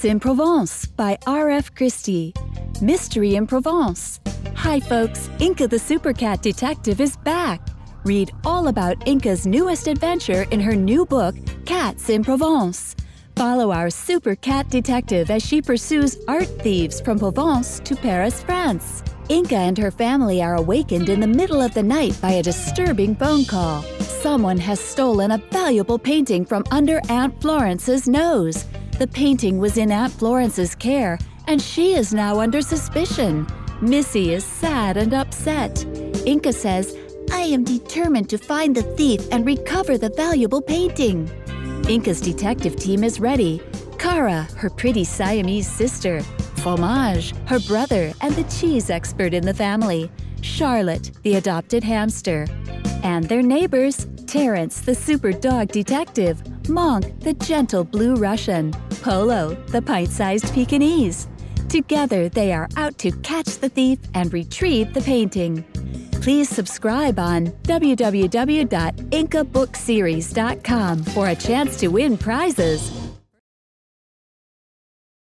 Cats in Provence by R.F. Kristi. Mystery in Provence. Hi, folks. Inca the Super Cat Detective is back. Read all about Inca's newest adventure in her new book, Cats in Provence. Follow our super cat detective as she pursues art thieves from Provence to Paris, France. Inca and her family are awakened in the middle of the night by a disturbing phone call. Someone has stolen a valuable painting from under Aunt Florence's nose. The painting was in Aunt Florence's care, and she is now under suspicion. Missy is sad and upset. Inca says, I am determined to find the thief and recover the valuable painting. Inca's detective team is ready. Cara, her pretty Siamese sister, Fromage, her brother and the cheese expert in the family, Charlotte, the adopted hamster, and their neighbors, Terence, the super dog detective, Monk, the gentle blue Russian, Polo, the pint-sized Pekingese. Together, they are out to catch the thief and retrieve the painting. Please subscribe on www.incabookseries.com for a chance to win prizes